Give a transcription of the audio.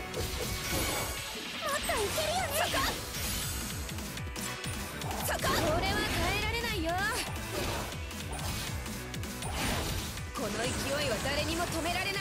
もっといけるよねそこそこ俺は耐えられないよ。この勢いは誰にも止められない。